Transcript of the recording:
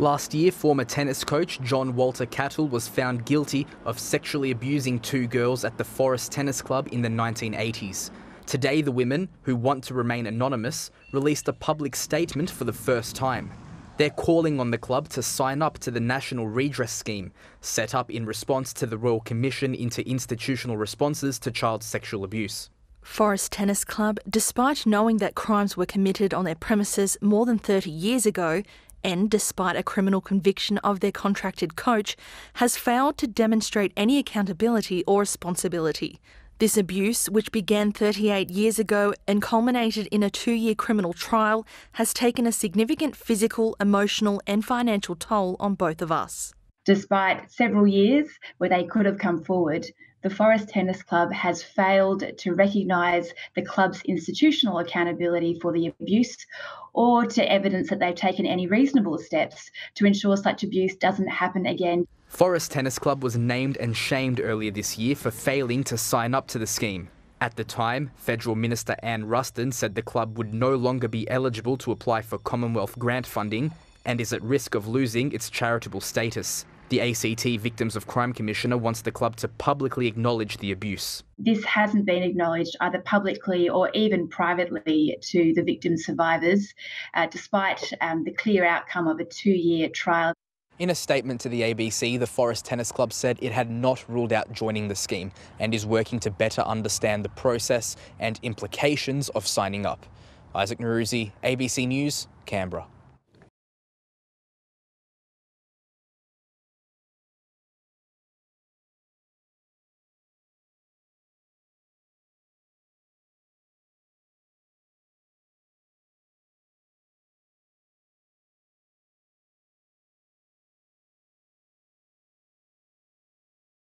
Last year, former tennis coach John Walter Cattle was found guilty of sexually abusing two girls at the Forrest Tennis Club in the 1980s. Today, the women, who want to remain anonymous, released a public statement for the first time. They're calling on the club to sign up to the National Redress Scheme, set up in response to the Royal Commission into Institutional Responses to Child Sexual Abuse. Forrest Tennis Club, despite knowing that crimes were committed on their premises more than 30 years ago, and despite a criminal conviction of their contracted coach, has failed to demonstrate any accountability or responsibility. This abuse, which began 38 years ago and culminated in a two year criminal trial, has taken a significant physical, emotional, and financial toll on both of us. Despite several years where they could have come forward, the Forrest Tennis Club has failed to recognise the club's institutional accountability for the abuse or to evidence that they've taken any reasonable steps to ensure such abuse doesn't happen again. Forrest Tennis Club was named and shamed earlier this year for failing to sign up to the scheme. At the time, Federal Minister Anne Ruston said the club would no longer be eligible to apply for Commonwealth grant funding and is at risk of losing its charitable status. The ACT Victims of Crime Commissioner wants the club to publicly acknowledge the abuse. This hasn't been acknowledged either publicly or even privately to the victim survivors, uh, despite um, the clear outcome of a two year trial. In a statement to the ABC, the Forrest Tennis Club said it had not ruled out joining the scheme and is working to better understand the process and implications of signing up. Isaac Nowroozi, ABC News, Canberra.